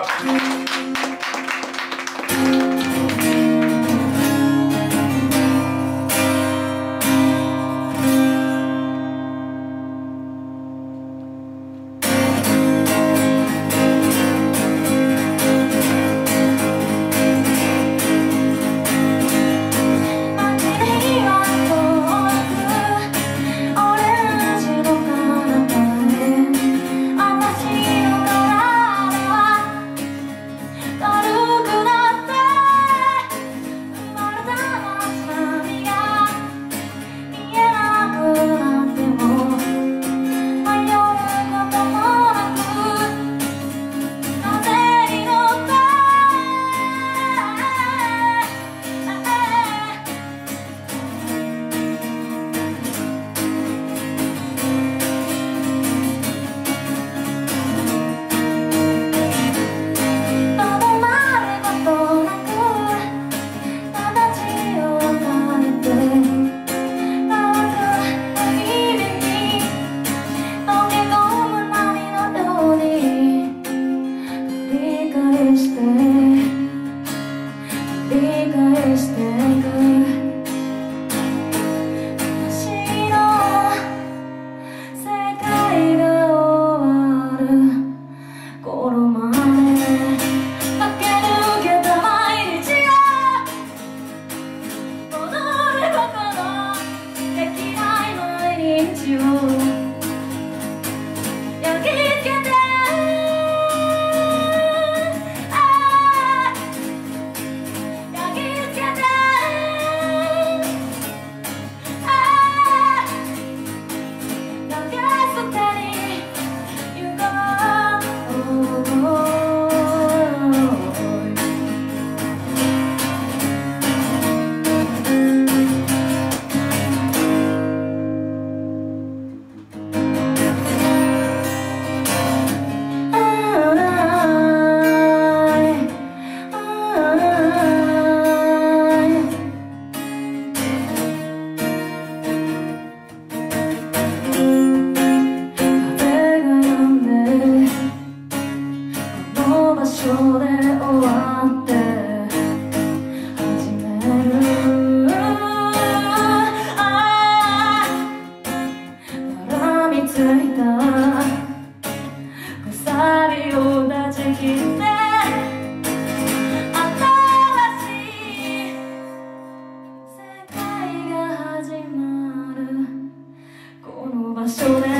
場所で終わってつい鎖を断ち切って。新しい世界が始まる。この場所で。